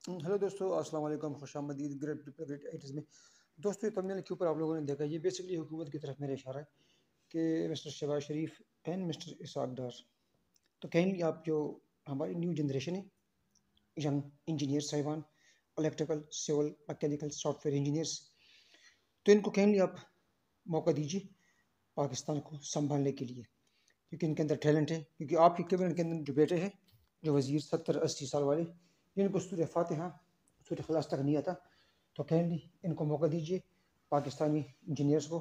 Hello दोस्तों, अस्सलाम वालेकुम, खुश आमदीद ग्रेट ग्रेट एट्स में। दोस्तों, ये तमिल के ऊपर आप लोगों ने देखा, ये बेसिकली हुकूमत की तरफ़ मेरा इशारा है कि mister Shahbaz Sharif and mister Ishaq Dar तो कहीं आप जो हमारी न्यू जनरेशन है यंग इंजीनियर साहिबान electrical civil mechanical software engineers तो इनको कहीं आप मौका दीजिए पाकिस्तान को संभालने के लिए, क्योंकि इनके अंदर टैलेंट है, क्योंकि आपकी कैबिनेट के अंदर जो बेटे हैं, जो वज़ीर सत्तर अस्सी साल वाले जिनको सूर्य फातिहा सूर्य खलास तक नहीं आता तो कैनली इनको मौका दीजिए पाकिस्तानी इंजीनियर्स को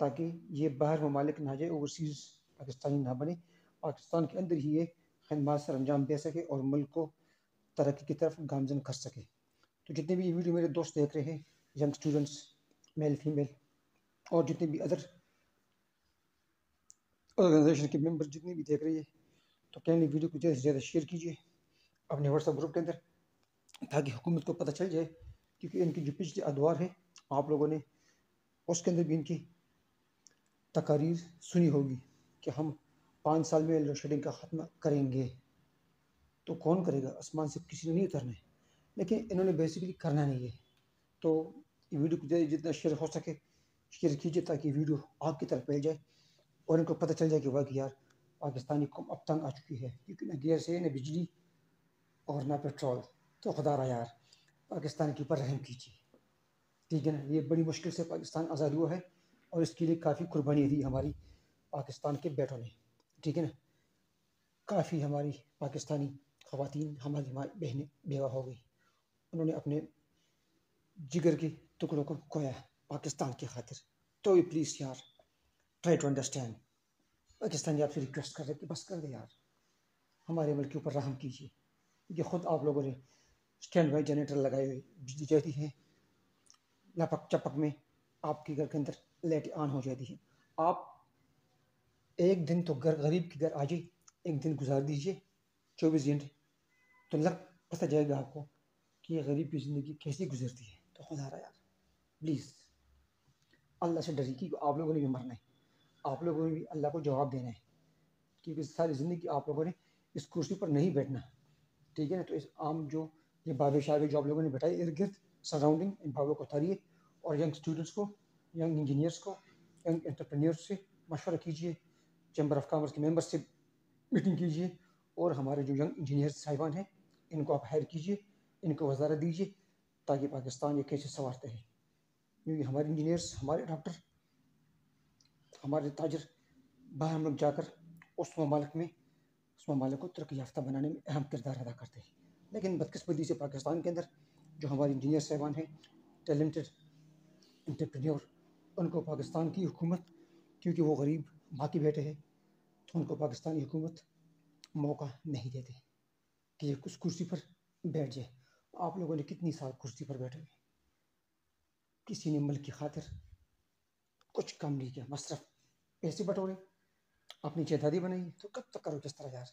ताकि ये बाहर ममालिक ना जाए ओवरसीज़ पाकिस्तानी ना बने पाकिस्तान के अंदर ही ये खदमात सर अंजाम दे सके और मुल्क को तरक्की की तरफ़ गामजन कर सके तो जितने भी ये वीडियो मेरे दोस्त देख रहे हैं यंग स्टूडेंट्स मेल फीमेल और जितने भी अदर ऑर्गेनाइजेशन के मेंबर जितने भी देख रहे हैं तो कैनली वीडियो को ज़्यादा से ज़्यादा शेयर कीजिए अपने व्हाट्सएप ग्रुप के अंदर, ताकि हुकूमत को पता चल जाए क्योंकि इनकी जो पिछले अदवार है, आप लोगों ने उसके अंदर भी इनकी तकारीर सुनी होगी कि हम पाँच साल में लोड शेडिंग का ख़त्म करेंगे। तो कौन करेगा? आसमान से किसी ने नहीं उतरना है। लेकिन इन्होंने बेसिकली करना नहीं है। तो वीडियो को जितना शेयर हो सके, शेयर कीजिए ताकि वीडियो आपकी तरफ़ फैल जाए और इनको पता चल जाए कि वाकई यार, पाकिस्तानी कौम अब तंग आ चुकी है। क्योंकि न गैस है न बिजली और ना पेट्रोल। तो खुदा रहा यार, पाकिस्तान के ऊपर रहम कीजिए। ठीक है ना? ये बड़ी मुश्किल से पाकिस्तान आज़ाद हुआ है और इसके लिए काफ़ी कुर्बानी दी हमारी पाकिस्तान के बेटों ने। ठीक है ना? काफ़ी हमारी पाकिस्तानी ख़वातीन, हमारी हमारी बहनें बेवा हो गई। उन्होंने अपने जिगर के टुकड़ों को खोया पाकिस्तान की खातिर। तो ये प्लीज़ यार ट्राई टू अंडरस्टैंड पाकिस्तान आपसे रिक्वेस्ट कर रहे कि बस कर दे यार। हमारे मुल्क के ऊपर रहम कीजिए। ये ख़ुद आप लोगों ने स्टैंड बाई जनरेटर लगाए हुए बिजली जाती है। लपक चपक में आपके घर के अंदर लाइट ऑन हो जाती है। आप एक दिन तो घर, गरीब के घर आ जाए एक दिन गुजार दीजिए, चौबीस घंटे तो लग पता जाएगा आपको कि ये गरीब की ज़िंदगी कैसी गुजरती है। तो खुदा रहा यार प्लीज़ अल्लाह से डरी कि आप लोगों ने भी मरना है। आप लोगों ने भी अल्लाह को जवाब देना है क्योंकि सारी ज़िंदगी आप लोगों ने इस कुर्सी पर नहीं बैठना। ठीक है? ना तो इस आम जो ये बाबे शाबे जो आप लोगों ने बैठाई इर्द गिर्द सराउंडिंग इन बाबों को उतारिए और यंग स्टूडेंट्स को यंग इंजीनियर्स को यंग एंटरप्रेन्योर्स से मशवरा कीजिए चैम्बर ऑफ़ कॉमर्स के मेंबर से मीटिंग कीजिए और हमारे जो यंग इंजीनियर साहिबान हैं, इनको आप हायर कीजिए, इनको वजारत दीजिए ताकि पाकिस्तान ये कैसे संवारते हैं क्योंकि हमारे इंजीनियर्स हमारे डॉक्टर हमारे ताजर, बाहर हम लोग जाकर उस ममालिक में उस ममालिक को तरक्की याफ्ता बनाने में अहम किरदार अदा करते हैं। लेकिन बदकस्मती से पाकिस्तान के अंदर, जो हमारे इंजीनियर साहबान हैं, टैलेंटेड इंटरप्रेन्योर उनको पाकिस्तान की हुकूमत, क्योंकि वो गरीब माँ के बेटे हैं तो उनको पाकिस्तानी हुकूमत मौका नहीं देते कि ये कुछ कुर्सी पर बैठ जाए। आप लोगों ने कितनी साल कुर्सी पर बैठे हुए किसी ने मुल्क की खातिर कुछ कम नहीं किया। मसरफ पैसे बटोरे। अपनी जैदादी बनाई। तो कब तक करो किस तरह यार?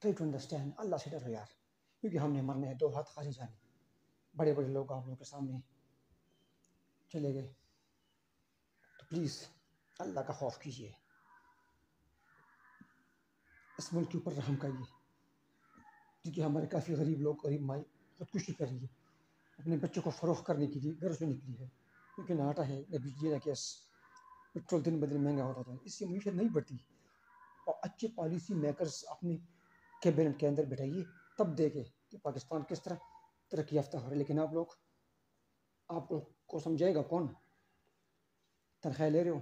ट्राई टू अंडरस्टैंड अल्लाह से डरो यार। क्योंकि हमने मरने दो हाथ खाली जाने। बड़े बड़े लोग आप लोगों के सामने चले गए। तो प्लीज़ अल्लाह का खौफ कीजिए। इस मुल्क के ऊपर रहम करिए क्योंकि हमारे काफ़ी गरीब लोग, गरीब माई खुदकुशी कर रही है। अपने बच्चों को फ़रोख करने के लिए, घर से निकली है। क्योंकि ना आटा है, न बिजली, ना गैस। पेट्रोल दिन ब दिन महँगा होता था। इससे मीशत नहीं बढ़ती। और अच्छे पॉलिसी मेकर्स अपने कैबिनेट के अंदर बैठाइए, तब देखे कि पाकिस्तान किस तरह तरक्की याफ्ता हो रहा है। लेकिन आप लोग आप लोग को समझाएगा कौन? तनख्वाह ले रहे हो,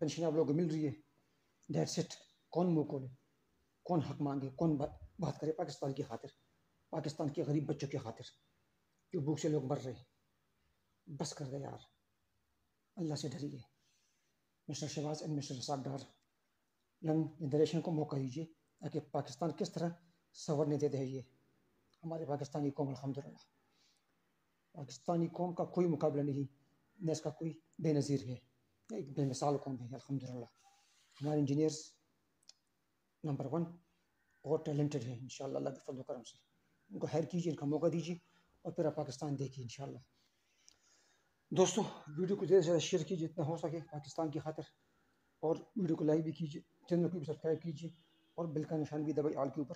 पेंशन आप लोग को मिल रही है। डेट सेट कौन मुँह खोले कौन हक मांगे? कौन बात बात करे पाकिस्तान की खातिर? पाकिस्तान के गरीब बच्चों की खातिर। जो भूख से लोग मर रहे हैं। बस कर दे यार। अल्लाह से डरिए। मिस्टर शहबाज एंड मिस्टर साहब डार यंग जनरेशन को मौका दीजिए ताकि पाकिस्तान किस तरह संवरने देते हैं ये। हमारे पाकिस्तानी कौम अलहमदिल्ला पाकिस्तानी कौम का कोई मुकाबला नहीं, न इसका कोई बेनज़ीर है एक बेमिसाल कौम है अलहमदिल्ला हमारे इंजीनियर्स नंबर वन और टैलेंटेड है इन अल्लाह के फजल करम से। उनको हायर कीजिए, इनका मौका दीजिए, और फिर आप पाकिस्तान देखिए इन दोस्तों, वीडियो को ज़्यादा से ज़्यादा शेयर कीजिए, जितना हो सके पाकिस्तान की खातर। और वीडियो को लाइक भी कीजिए चैनल को भी सब्सक्राइब कीजिए और बिल का निशान भी दबाई आल के ऊपर,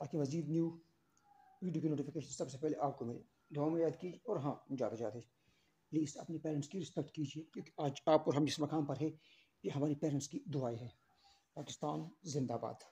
ताकि मज़ीद न्यू वीडियो की नोटिफिकेशन सबसे पहले आपको मिले। दुआ में याद कीजिए और हाँ ज़्यादा ज़्यादा प्लीज़ अपने पेरेंट्स की रिस्पेक्ट कीजिए, क्योंकि आज आप और हम जिस मकाम पर है ये हमारे पेरेंट्स की दुआएँ हैं। पाकिस्तान जिंदाबाद।